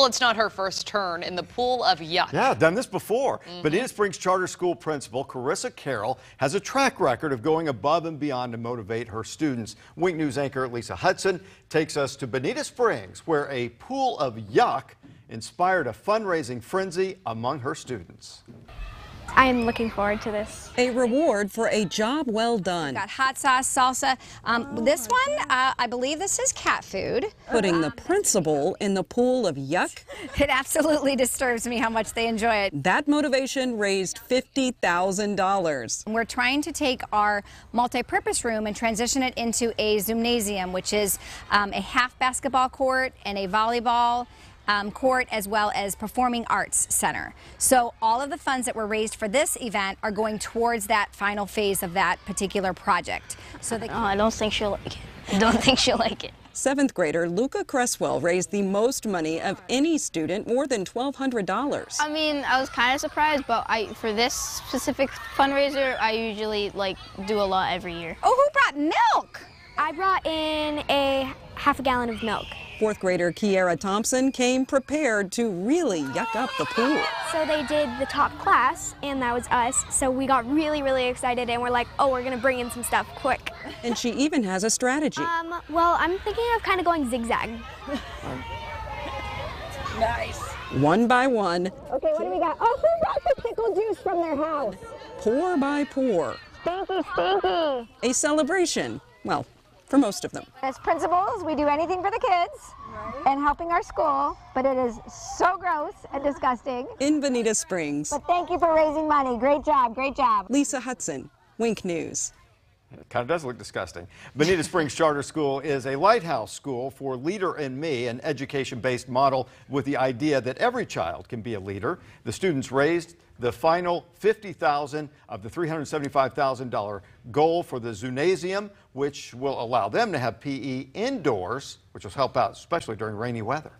Well, it's not her first turn in the pool of yuck. Yeah, done this before. Bonita mm-hmm. Springs Charter School principal Carissa Carroll has a track record of going above and beyond to motivate her students. Wink News anchor Lisa Hutson takes us to Bonita Springs, where a pool of yuck inspired a fundraising frenzy among her students. I'm looking forward to this. A reward for a job well done. Got hot sauce, salsa. Um, this one, uh, I believe this is cat food. Putting the principal in the pool of yuck. It absolutely disturbs me how much they enjoy it. That motivation raised $50,000. We're trying to take our multi-purpose room and transition it into a Zoomnasium, which is um, a half basketball court and a volleyball um, court as well as performing arts center. So all of the funds that were raised for this event are going towards that final phase of that particular project. So the Oh, I don't think she'll like it. I don't think she'll like it. Seventh grader Luca Cresswell raised the most money of any student, more than $1,200. I mean, I was kind of surprised, but I for this specific fundraiser, I usually like do a lot every year. oh, who brought milk? I brought in a half a gallon of milk. Fourth grader Kiera Thompson came prepared to really yuck up the pool. So they did the top class, and that was us. So we got really, really excited, and we're like, oh, we're gonna bring in some stuff quick. And she even has a strategy. Um, well, I'm thinking of kind of going zigzag. Nice. One by one, Okay, what do we got? Oh, who brought the pickle juice from their house? pour by pour. Stinky, stinky. A celebration. Well, for most of them. As principals, we do anything for the kids and helping our school, but it is so gross and disgusting. In Bonita Springs, But thank you for raising money. Great job, great job. Lisa Hutson, Wink News. It kind of does look disgusting. Bonita Springs Charter School is a lighthouse school for Leader in Me, an education-based model with the idea that every child can be a leader. The students raised the final 50,000 of the $375,000 goal for the Zoomnasium, which will allow them to have PE indoors, which will help out especially during rainy weather.